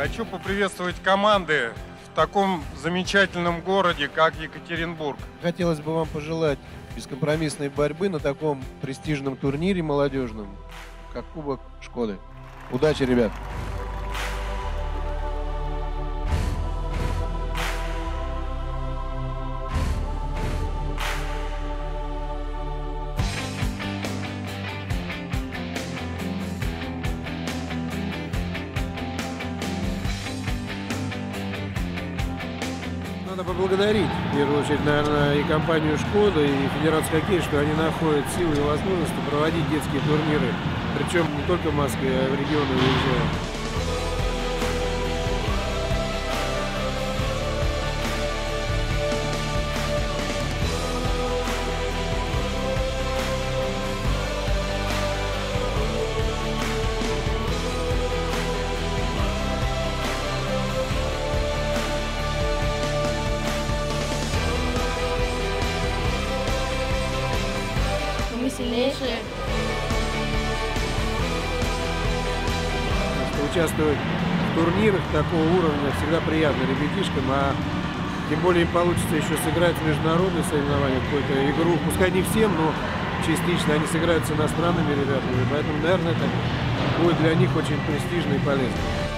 Хочу поприветствовать команды в таком замечательном городе, как Екатеринбург. Хотелось бы вам пожелать бескомпромиссной борьбы на таком престижном турнире молодежном, как Кубок Шкоды. Удачи, ребят! Надо поблагодарить, в первую очередь, наверное, и компанию «Шкода», и Федерацию хоккея, что они находят силы и возможности проводить детские турниры. Причем не только в Москве, а в регионы выезжают. Сильнейшие. Участвовать в турнирах такого уровня всегда приятно ребятишкам, а тем более им получится еще сыграть в международные соревнования, какую-то игру, пускай не всем, но частично они сыграют с иностранными ребятами, поэтому, наверное, это будет для них очень престижно и полезно.